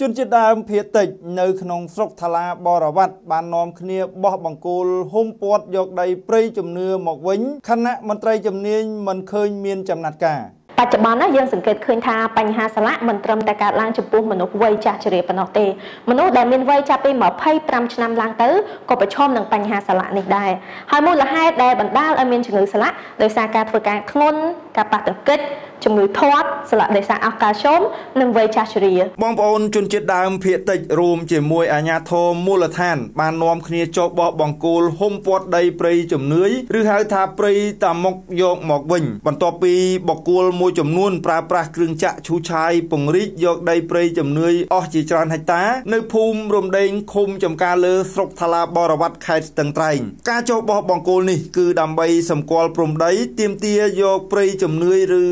ជនជាតិដើមភាគតិចនៅក្នុងស្រុកថ្លាបរវត្តបាននាំគ្នាបោះបង្គោលហុំព័ទ្ធយកដីព្រៃជំនឿមកវិញគណៈមន្ត្រីជំនាញមិនឃើញមានចំណាត់ការបច្ចុប្បន្នណាយើងសង្កេតឃើញថាបញ្ហាសាឡាក់មិនត្រឹមតែកើតឡើងចំពោះមនុស្សវ័យចាស់ជរាប៉ុណ្ណោះទេមនុស្សដែលមានវ័យចាប់ពី25ឆ្នាំឡើងទៅក៏ប្រឈមនឹងបញ្ហាសាឡាក់នេះដែរហើយមូលហេតុដែលបណ្ដាលឲ្យមានជំងឺសាឡាក់ដោយសារការធ្វើការធ្ងន់ការប៉ះទង្គិចជំងឺធាត់ ស្លាកដោយសារអស់កាល់ស្យូមនិងវ័យចាស់ជរាបងប្អូនជនជាតិដើមភាគតិចរួមជាមួយអាជ្ញាធរមូលដ្ឋាន បាននាំគ្នាចុះបោះបង្គោលហុំព័ទ្ធដីព្រៃជំនឿយឬហៅថាព្រៃតាមុកយកមកវិញ បន្ទាប់ពីបង្គោលមួយចំនួនប្រើប្រាស់គ្រឿងចាក់ឈូឆាយពង្រីកយកដីព្រៃជំនឿយអស់ជាច្រើនហិកតា នៅភូមិរំដេងឃុំចំការលើស្រុកថ្លាបរវត្តខេត្តស្ទឹងត្រែងការចុះបោះបង្គោលនេះគឺដើម្បីសម្គាល់ព្រំដី ទាមទារយកព្រៃជំនឿយឬ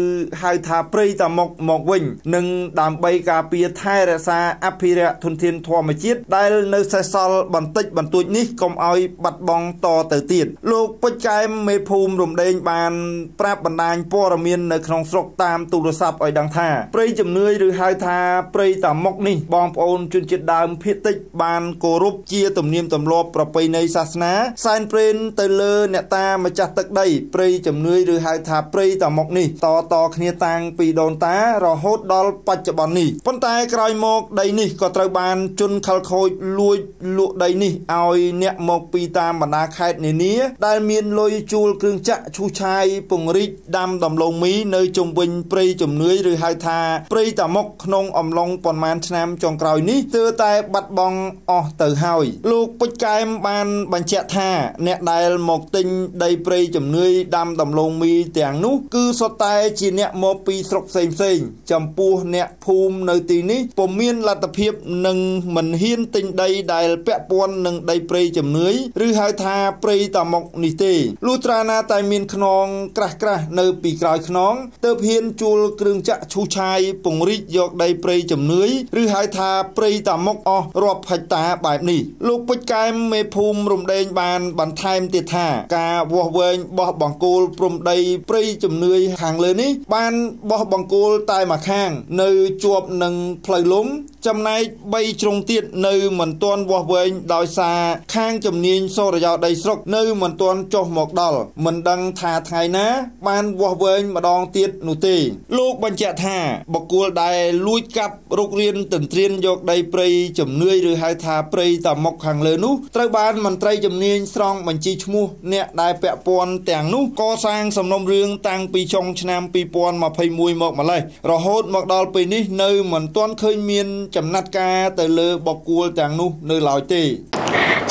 ហៅថាព្រៃតាមុកមកវិញនិងដើម្បីការពារថែរក្សាអភិរក្សធនធានធម្មជាតិដែលនៅសេសសល់បន្តិចបន្តួចនេះកុំឲ្យបាត់បង់តទៅទៀតលោកពេជ្រកែមមេភូមិរំដេងបានប្រាប់បណ្ដាញព័ត៌មាននៅក្នុងស្រុកតាមទូរស័ព្ទឲ្យដឹងថាព្រៃជំនឿឬហៅថាព្រៃតាមុកនេះបងប្អូនជនជាតិដើមភាគតិចបានគោរពជាទំនៀមទម្លាប់ប្រពៃណីសាសនាសែនព្រេនទៅលើអ្នកតាម្ចាស់ទឹកដីព្រៃជំនឿឬហៅថាព្រៃតាមុកនេះតតគ្នាតាំងពីដូនតារហូតដល់បច្ចុប្បន្ននេះប៉ុន្តែក្រោយមកដីនេះក៏ត្រូវបានជន់ខលខូចលួចលក់ដីនេះឲ្យអ្នកមកពីតាមបណ្ដាខេត្តនានាដែលមានលុយជួលគ្រឿងចាក់ឈូសឆាយពង្រីកដាំដំឡូងមីនៅជុំវិញព្រៃជំនឿឬហៅថាព្រៃតាមុកក្នុងអំឡុងប៉ុន្មានឆ្នាំចុងក្រោយនេះទើបតែបាត់បង់អស់ទៅហើយលោកពេជ្រកែមបានបញ្ជាក់ថាអ្នកដែលមកទិញដីព្រៃជំនឿដាំដំឡូងមីទាំងនោះគឺសុទ្ធតែជាអ្នកមកពីស្រុកផ្សេងផ្សេងចំពោះអ្នកភូមិនៅទីនេះពុំមានលទ្ធភាពនឹងមិនហ៊ានទិញដីដែលពាក់ព័ន្ធនឹងដីព្រៃជំនឿឬហៅថាព្រៃតាមុកនេះទេលុះត្រាណាតែមានខ្នងក្រាស់ក្រាស់នៅពីក្រោយខ្នងទើបហ៊ានជួលគ្រឿងចាក់ឈូសឆាយពង្រីកយកដីព្រៃជំនឿឬហៅថាព្រៃតាមុកអស់រាប់ហិកតាបែបនេះលោកពេជ្រកែមមេភូមិរំដេងបានបន្ថែមទៀតថាការវាស់វែងបោះបង្គោលព្រំដីព្រៃជំនឿខាងលើនេះបានបោះបង្គោលតែមួយខាង នៅជាប់នឹងផ្លូវលំ ចំណែក3ជ្រុងទៀតនៅមិនទាន់វាស់វែងដោយសារខាងជំនាញសូរយោដីស្រុកនៅមិនទាន់ចុះមកដល់មិនដឹងថាថ្ងៃណា បានវាស់វែងម្ដងទៀតនោះទេ លោកបញ្ជាក់ថាបកគលដែលលួចកាប់រុករៀនទន្ទ្រានយកដីព្រៃជំនឿឬហៅថាព្រៃតាមុកខាងលើនោះត្រូវបានមន្ត្រីជំនាញស្រង់បញ្ជីឈ្មោះអ្នកដែលពាក់ព័ន្ធទាំងនោះកសាងសំណុំរឿងតាំងពីចុងឆ្នាំ2021មកម្លេះរហូតមកដល់ពេលនេះនៅមិនទាន់ឃើញមានចំណាត់ការទៅលើបកគួលទាំងនោះនៅឡើយទេ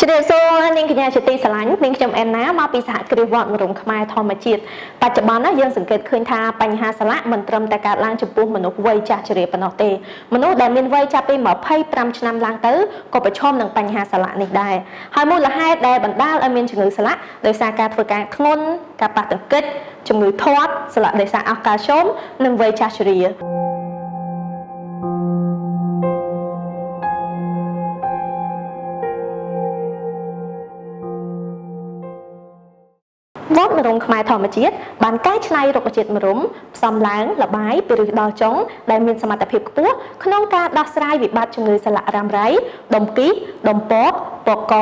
ជ្រាបសួរនាងកញ្ញាជាទីស្រឡាញ់នាងខ្ញុំអែនណាមកពីសហគ្រាសវត្តមរំខ្មែរធម្មជាតិបច្ចុប្បន្នណាយើងសង្កេតឃើញថាបញ្ហាសាឡាក់មិនត្រឹមតែកើតឡើងចំពោះមនុស្សវ័យចាស់ជ្រាបប៉ុណ្ណោះទេមនុស្សដែលមានវ័យចាប់ពី25ឆ្នាំឡើងទៅក៏ប្រឈមនឹងបញ្ហាសាឡាក់នេះដែរហើយមូលហេតុដែលបណ្ដាលឲ្យមានជំងឺសាឡាក់ដោយសារការធ្វើការធ្ងន់ការប៉ះទង្គិចជំងឺធាត់ ស្លាកដោយសារអស់កាល់ស្យូមនិងវ័យចាស់ជ្រាវត្តម្រុំខ្មែរធម្មជាតិបានកែច្នៃរុក្ខជាតិម្រុំផ្សំឡើងលបាយពីឫសដល់ចុងដែលមានសមត្ថភាពខ្ពស់ក្នុងការដោះស្រាយវិបត្តិជំងឺសន្លាក់រ៉ាំរ៉ៃដុំគីដុំពកពកក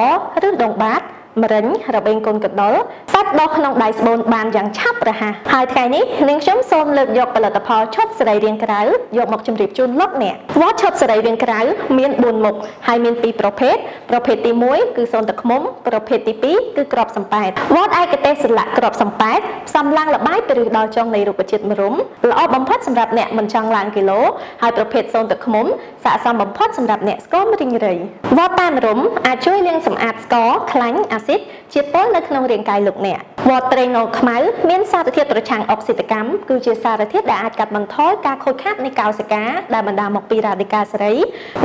ឬដងបាត មរិញរបេងកូនកដុលសាច់ដុះក្នុងដៃស្បូនបានយ៉ាងឆាប់រហ័សហើយថ្ងៃនេះនាងខ្ញុំសូមលើកយកផលិតផលឈុតសរីរាង្គក្រៅយកមកជម្រាបជូនលោកអ្នកវត្តឈុតសរីរាង្គក្រៅមាន4មុខហើយមាន2ប្រភេទប្រភេទទី1គឺសូនទឹកឃ្មុំប្រភេទទី2គឺក្របសំប៉ែតវត្តឯកទេសស្លាកក្របសំប៉ែតផ្សំឡើងលបាយពីរឹសដល់ចុងនៃរុក្ខជាតិម្រុំល្អបំផុតសម្រាប់អ្នកមិនចង់ឡើងគីឡូហើយប្រភេទសូនទឹកឃ្មុំស័ក្តិសមបំផុតសម្រាប់អ្នកស្គមរីងរៃវត្តតាមរុំអាចជួយលាងសម្អាតស្ករខ្លាញ់អាស៊ីតជាពុលនៅក្នុងរាងកាយលោកអ្នកវត្តត្រេងងខ្មៅមានសារធាតុប្រឆាំងអុកស៊ីតកម្មគឺជាសារធាតុដែលអាចកាត់បន្ថយការខូចខាតនៃកោសិកាដែលបណ្ដាលមកពីរ៉ាឌីកាល់សេរី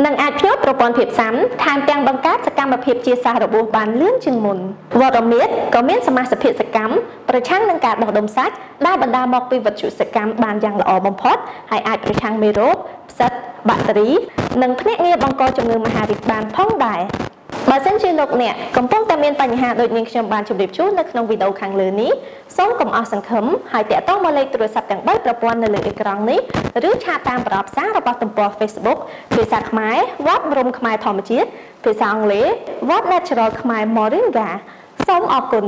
និងអាចភ្ញាក់ប្រព័ន្ធភាពស៊ាំថែមទាំងបង្កើតសកម្មភាពជាសះរបួសបានលឿនជាងមុនវត្តរមៀតក៏មានសមាសភាពសកម្មប្រឆាំងនឹងការដុះដុំសាច់ដែលបណ្ដាលមកពីវត្ថុសកម្មបានយ៉ាងល្អបំផុតហើយអាចប្រឆាំងមេរោគផ្សិតបាក់តេរី និងភ្នាក់ងារបង្កជំងឺមហារីកបានផងដែរ បើសិនជាលោកអ្នកកំពុងតែមានបញ្ហាដូចនាងខ្ញុំបានជម្រាបជូននៅក្នុងវីដេអូខាងលើនេះសូមកុំអស់សង្ឃឹមហើយតាក់ទងមកលេខទូរស័ព្ទទាំង3ប្រព័ន្ធនៅលើអេក្រង់នេះឬឆាតតាមប្រអប់សាររបស់ទំព័រ Facebook ភាសាខ្មែរវត្តបរមខ្មែរធម្មជាតិភាសាអង់គ្លេស What Natural ខ្មែរ Moringa សូមអរគុណ